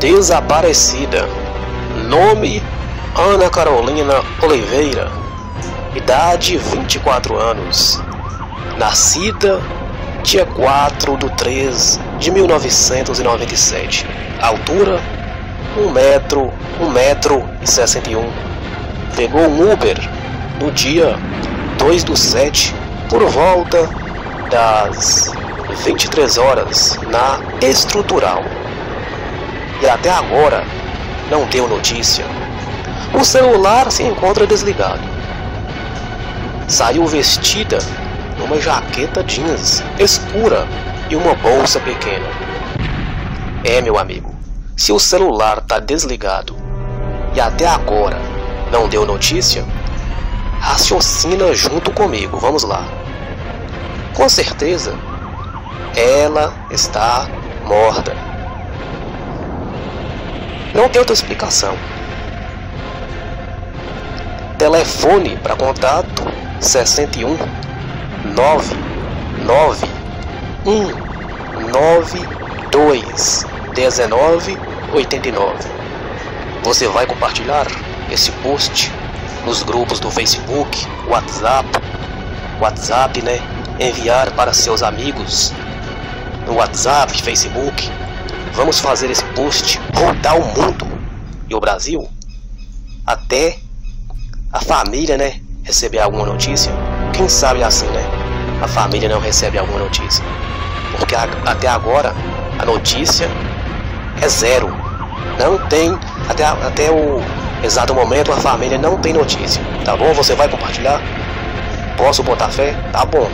Desaparecida. Nome Ana Carolina Oliveira. Idade 24 anos. Nascida dia 4 de 3 de 1997. Altura 1 metro, 1 metro e 61. Pegou um Uber no dia 2 do 7 por volta das 23 horas na Estrutural e até agora não deu notícia. O celular se encontra desligado. Saiu vestida numa jaqueta jeans escura e uma bolsa pequena. É, meu amigo, se o celular está desligado e até agora não deu notícia, raciocina junto comigo. Vamos lá. Com certeza, ela está morta. Não tem outra explicação. Telefone para contato 61 9 9 1 9 2 19 89. Você vai compartilhar esse post nos grupos do Facebook, WhatsApp, WhatsApp, né? Enviar para seus amigos no WhatsApp, Facebook, Vamos fazer esse post rodar o mundo e o Brasil até a família, né, receber alguma notícia. Quem sabe assim, né? A família não recebe alguma notícia. Porque a, até agora a notícia é zero. Não tem, até, até o exato momento, a família não tem notícia. Tá bom? Você vai compartilhar? Posso botar fé? Tá bom.